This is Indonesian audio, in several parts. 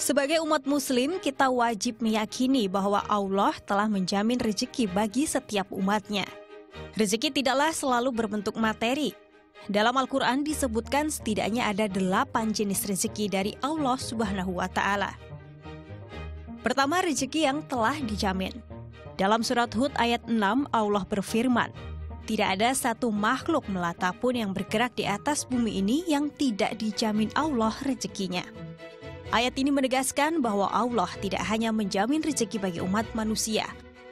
Sebagai umat muslim, kita wajib meyakini bahwa Allah telah menjamin rezeki bagi setiap umatnya. Rezeki tidaklah selalu berbentuk materi. Dalam Al-Quran disebutkan setidaknya ada delapan jenis rezeki dari Allah Subhanahu wa Ta'ala. Pertama, rezeki yang telah dijamin. Dalam surat Hud ayat 6, Allah berfirman, "Tidak ada satu makhluk melata pun yang bergerak di atas bumi ini yang tidak dijamin Allah rezekinya." Ayat ini menegaskan bahwa Allah tidak hanya menjamin rezeki bagi umat manusia,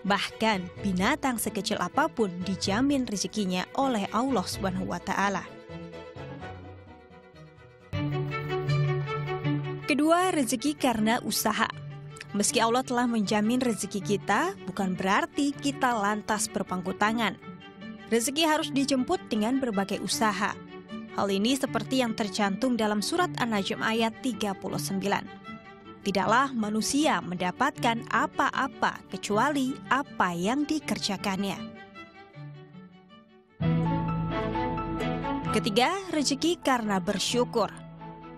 bahkan binatang sekecil apa pun dijamin rezekinya oleh Allah Subhanahu wa taala. Kedua, rezeki karena usaha. Meski Allah telah menjamin rezeki kita, bukan berarti kita lantas berpangku tangan. Rezeki harus dijemput dengan berbagai usaha, Hal ini seperti yang tercantum dalam surat An-Najm ayat 39. Tidaklah manusia mendapatkan apa-apa kecuali apa yang dikerjakannya. Ketiga, rezeki karena bersyukur.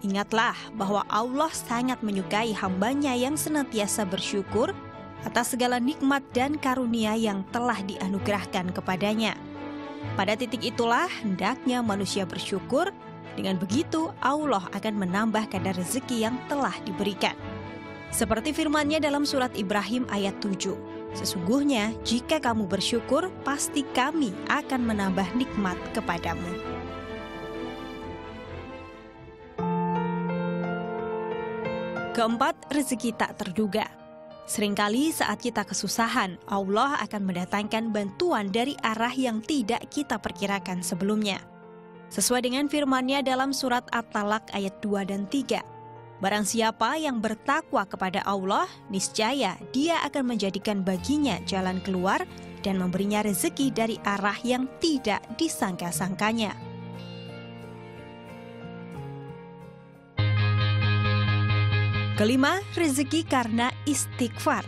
Ingatlah bahwa Allah sangat menyukai hambanya yang senantiasa bersyukur atas segala nikmat dan karunia yang telah dianugerahkan kepadanya. Pada titik itulah hendaknya manusia bersyukur, dengan begitu Allah akan menambah kadar rezeki yang telah diberikan. Seperti firmannya dalam surat Ibrahim ayat 7. Sesungguhnya jika kamu bersyukur, pasti kami akan menambah nikmat kepadamu. Keempat, rezeki tak terduga. Seringkali saat kita kesusahan, Allah akan mendatangkan bantuan dari arah yang tidak kita perkirakan sebelumnya. Sesuai dengan firman-Nya dalam surat At-Talak ayat 2 dan 3. Barang siapa yang bertakwa kepada Allah, niscaya dia akan menjadikan baginya jalan keluar dan memberinya rezeki dari arah yang tidak disangka-sangkanya. Kelima, rezeki karena istighfar.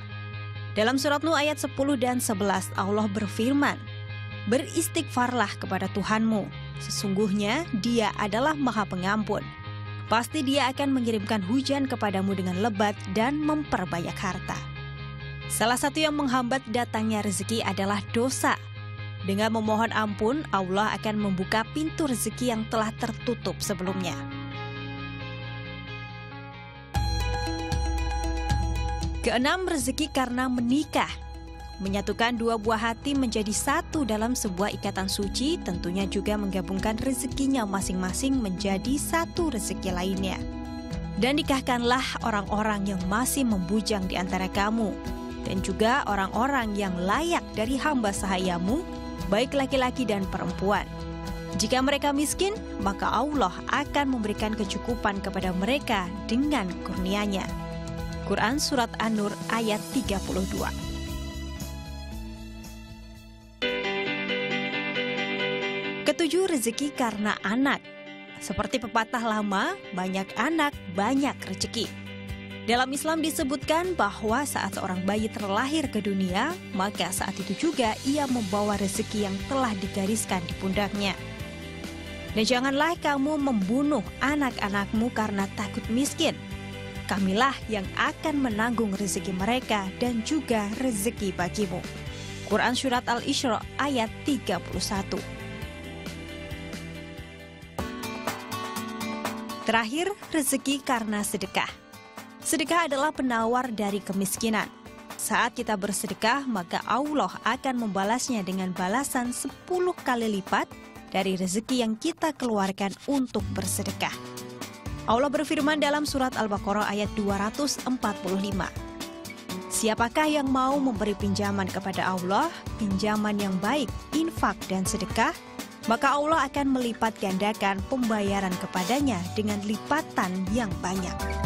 Dalam surat Nuh ayat 10 dan 11 Allah berfirman, Beristighfarlah kepada Tuhanmu, sesungguhnya dia adalah maha pengampun. Pasti dia akan mengirimkan hujan kepadamu dengan lebat dan memperbanyak harta. Salah satu yang menghambat datangnya rezeki adalah dosa. Dengan memohon ampun, Allah akan membuka pintu rezeki yang telah tertutup sebelumnya. Keenam, rezeki karena menikah. Menyatukan dua buah hati menjadi satu dalam sebuah ikatan suci tentunya juga menggabungkan rezekinya masing-masing menjadi satu rezeki lainnya. Dan nikahkanlah orang-orang yang masih membujang di antara kamu, dan juga orang-orang yang layak dari hamba sahayamu, baik laki-laki dan perempuan. Jika mereka miskin, maka Allah akan memberikan kecukupan kepada mereka dengan kurnianya. Quran Surat An-Nur ayat 32. Ketujuh rezeki karena anak. Seperti pepatah lama, banyak anak, banyak rezeki. Dalam Islam disebutkan bahwa saat seorang bayi terlahir ke dunia, maka saat itu juga ia membawa rezeki yang telah digariskan di pundaknya. Dan janganlah kamu membunuh anak-anakmu karena takut miskin, kamilah yang akan menanggung rezeki mereka dan juga rezeki bagimu. Quran Surat Al-Isra ayat 31 Terakhir, rezeki karena sedekah. Sedekah adalah penawar dari kemiskinan. Saat kita bersedekah, maka Allah akan membalasnya dengan balasan 10 kali lipat dari rezeki yang kita keluarkan untuk bersedekah. Allah berfirman dalam surat Al-Baqarah ayat 245. Siapakah yang mau memberi pinjaman kepada Allah, pinjaman yang baik, infak dan sedekah, maka Allah akan melipat gandakan pembayaran kepadanya dengan lipatan yang banyak.